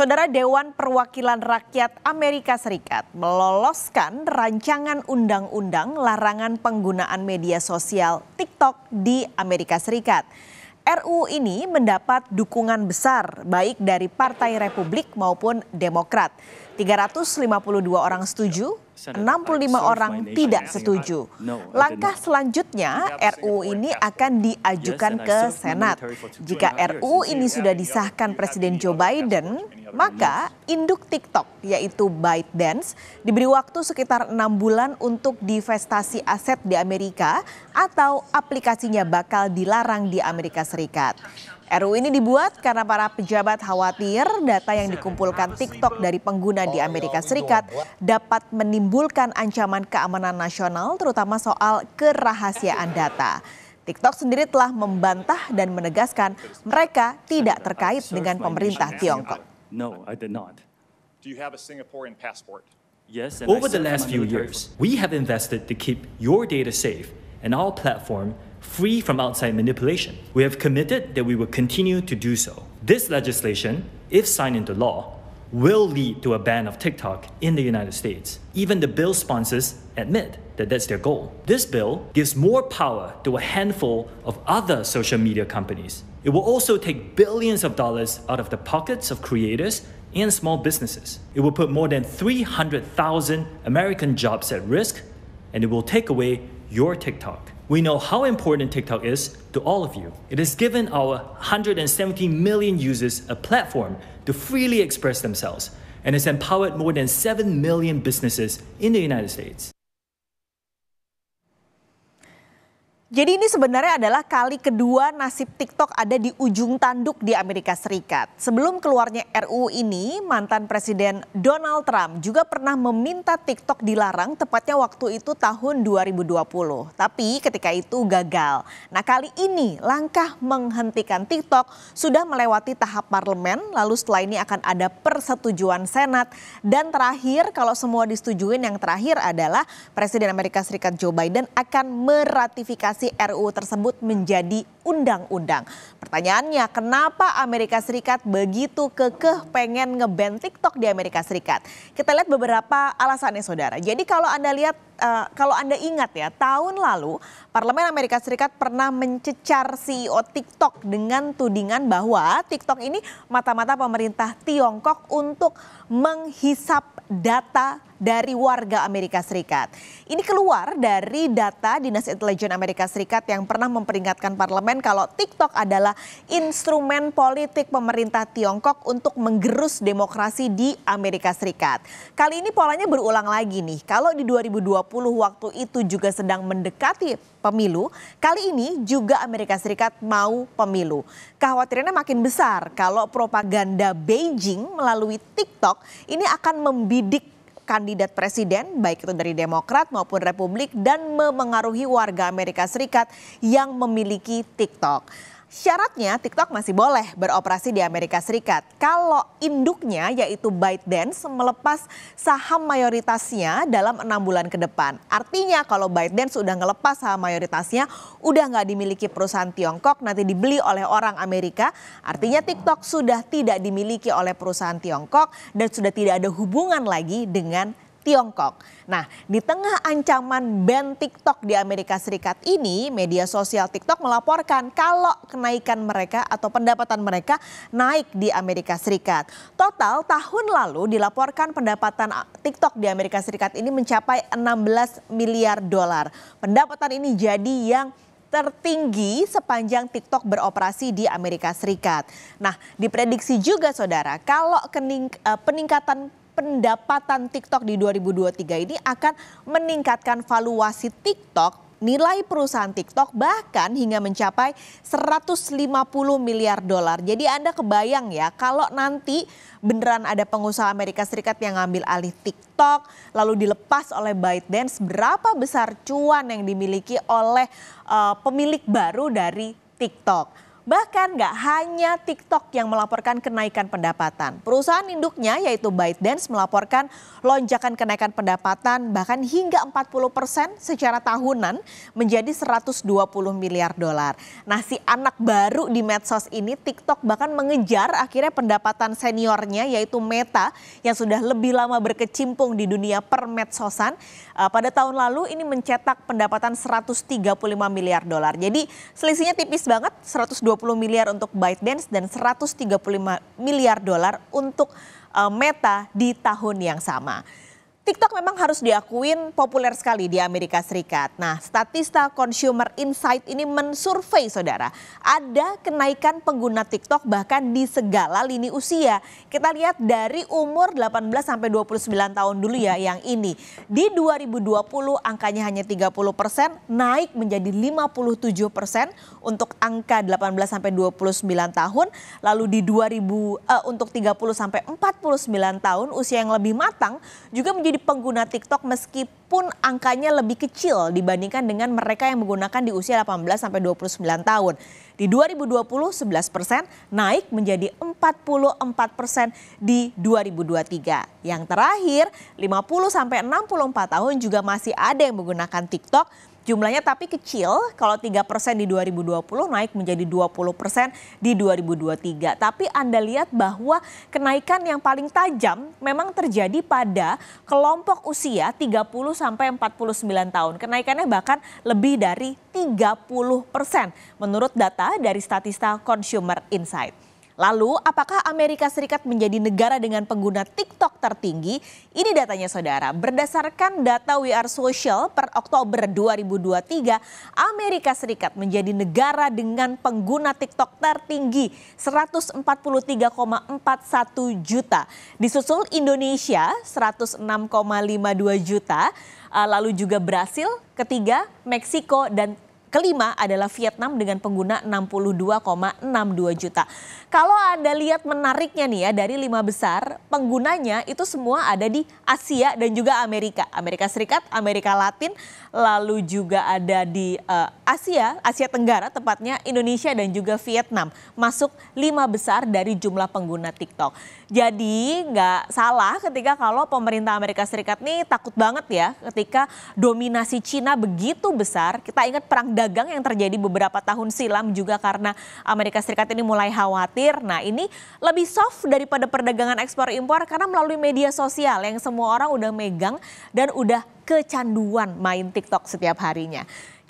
Saudara Dewan Perwakilan Rakyat Amerika Serikat meloloskan rancangan undang-undang larangan penggunaan media sosial TikTok di Amerika Serikat. RUU ini mendapat dukungan besar baik dari Partai Republik maupun Demokrat. 352 orang setuju, 65 orang tidak setuju. Langkah selanjutnya RUU ini akan diajukan ke Senat. Jika RUU ini sudah disahkan Presiden Joe Biden, maka induk TikTok yaitu ByteDance diberi waktu sekitar enam bulan untuk divestasi aset di Amerika atau aplikasinya bakal dilarang di Amerika Serikat. RU ini dibuat karena para pejabat khawatir data yang dikumpulkan TikTok dari pengguna di Amerika Serikat dapat menimbulkan ancaman keamanan nasional terutama soal kerahasiaan data. TikTok sendiri telah membantah dan menegaskan mereka tidak terkait dengan pemerintah Tiongkok. No, I did not. Do you have a Singaporean passport? Yes, and Over the last few years, we have invested to keep your data safe and our platform free from outside manipulation. We have committed that we will continue to do so. This legislation, if signed into law, will lead to a ban of TikTok in the United States. Even the bill sponsors admit that that's their goal. This bill gives more power to a handful of other social media companies. It will also take billions of dollars out of the pockets of creators and small businesses. It will put more than 300,000 American jobs at risk, and it will take away your TikTok. We know how important TikTok is to all of you. It has given our 170 million users a platform to freely express themselves and has empowered more than 7 million businesses in the United States. Jadi ini sebenarnya adalah kali kedua nasib TikTok ada di ujung tanduk di Amerika Serikat. Sebelum keluarnya RUU ini, mantan Presiden Donald Trump juga pernah meminta TikTok dilarang tepatnya waktu itu tahun 2020. Tapi ketika itu gagal. Nah kali ini langkah menghentikan TikTok sudah melewati tahap parlemen, lalu setelah ini akan ada persetujuan Senat. Dan terakhir kalau semua disetujuin yang terakhir adalah Presiden Amerika Serikat Joe Biden akan meratifikasi RUU tersebut menjadi undang-undang. Pertanyaannya, kenapa Amerika Serikat begitu kekeh pengen ngeban TikTok di Amerika Serikat? Kita lihat beberapa alasannya saudara. Jadi kalau Anda lihat, uh, kalau Anda ingat ya, tahun lalu Parlemen Amerika Serikat pernah mencecar CEO TikTok dengan tudingan bahwa TikTok ini mata-mata pemerintah Tiongkok untuk menghisap data dari warga Amerika Serikat. Ini keluar dari data Dinas Intelijen Amerika Serikat yang pernah memperingatkan parlemen kalau TikTok adalah instrumen politik pemerintah Tiongkok untuk menggerus demokrasi di Amerika Serikat. Kali ini polanya berulang lagi nih. Kalau di 2020 waktu itu juga sedang mendekati pemilu, kali ini juga Amerika Serikat mau pemilu. Kekhawatirannya makin besar kalau propaganda Beijing melalui TikTok ini akan membidik kandidat presiden baik itu dari Demokrat maupun Republik dan memengaruhi warga Amerika Serikat yang memiliki TikTok. Syaratnya TikTok masih boleh beroperasi di Amerika Serikat. Kalau induknya yaitu ByteDance melepas saham mayoritasnya dalam enam bulan ke depan. Artinya kalau ByteDance sudah ngelepas saham mayoritasnya, udah nggak dimiliki perusahaan Tiongkok, nanti dibeli oleh orang Amerika. Artinya TikTok sudah tidak dimiliki oleh perusahaan Tiongkok dan sudah tidak ada hubungan lagi dengan Tiongkok. Nah, di tengah ancaman ban TikTok di Amerika Serikat ini, media sosial TikTok melaporkan kalau kenaikan mereka atau pendapatan mereka naik di Amerika Serikat. Total tahun lalu dilaporkan pendapatan TikTok di Amerika Serikat ini mencapai 16 miliar dolar. Pendapatan ini jadi yang tertinggi sepanjang TikTok beroperasi di Amerika Serikat. Nah, diprediksi juga saudara, kalau kening, uh, peningkatan pendapatan TikTok di 2023 ini akan meningkatkan valuasi TikTok nilai perusahaan TikTok bahkan hingga mencapai 150 miliar dolar. Jadi Anda kebayang ya kalau nanti beneran ada pengusaha Amerika Serikat yang ngambil alih TikTok lalu dilepas oleh ByteDance berapa besar cuan yang dimiliki oleh uh, pemilik baru dari TikTok. Bahkan nggak hanya TikTok yang melaporkan kenaikan pendapatan. Perusahaan induknya yaitu ByteDance melaporkan lonjakan kenaikan pendapatan bahkan hingga 40 persen secara tahunan menjadi 120 miliar dolar. Nah si anak baru di medsos ini TikTok bahkan mengejar akhirnya pendapatan seniornya yaitu Meta yang sudah lebih lama berkecimpung di dunia permedsosan. Uh, pada tahun lalu ini mencetak pendapatan 135 miliar dolar. Jadi selisihnya tipis banget 120 miliar untuk ByteDance dan 135 miliar dolar untuk uh, Meta di tahun yang sama. TikTok memang harus diakuin populer sekali di Amerika Serikat. Nah, Statista Consumer Insight ini mensurvei saudara. Ada kenaikan pengguna TikTok bahkan di segala lini usia. Kita lihat dari umur 18 sampai 29 tahun dulu ya yang ini. Di 2020 angkanya hanya 30 persen, naik menjadi 57 persen untuk angka 18 sampai 29 tahun. Lalu di 2000 uh, untuk 30 sampai 49 tahun usia yang lebih matang juga menjadi pengguna TikTok meskipun angkanya lebih kecil dibandingkan dengan mereka yang menggunakan di usia 18 sampai 29 tahun. Di 2020 11 persen naik menjadi 44 persen di 2023. Yang terakhir 50 sampai 64 tahun juga masih ada yang menggunakan TikTok Jumlahnya tapi kecil, kalau 3 persen di 2020 naik menjadi 20 persen di 2023. Tapi Anda lihat bahwa kenaikan yang paling tajam memang terjadi pada kelompok usia 30 sampai 49 tahun. Kenaikannya bahkan lebih dari 30 persen menurut data dari Statista Consumer Insight. Lalu, apakah Amerika Serikat menjadi negara dengan pengguna TikTok tertinggi? Ini datanya saudara. Berdasarkan data We Are Social per Oktober 2023, Amerika Serikat menjadi negara dengan pengguna TikTok tertinggi 143,41 juta. Disusul Indonesia 106,52 juta. Eh, lalu juga Brasil ketiga, Meksiko dan Kelima adalah Vietnam dengan pengguna 62,62 juta. Kalau Anda lihat menariknya nih ya dari lima besar penggunanya itu semua ada di Asia dan juga Amerika. Amerika Serikat, Amerika Latin, lalu juga ada di uh, Asia, Asia Tenggara tepatnya Indonesia dan juga Vietnam. Masuk lima besar dari jumlah pengguna TikTok. Jadi nggak salah ketika kalau pemerintah Amerika Serikat nih takut banget ya ketika dominasi Cina begitu besar. Kita ingat perang dagang yang terjadi beberapa tahun silam juga karena Amerika Serikat ini mulai khawatir. Nah ini lebih soft daripada perdagangan ekspor impor karena melalui media sosial yang semua orang udah megang dan udah kecanduan main TikTok setiap harinya.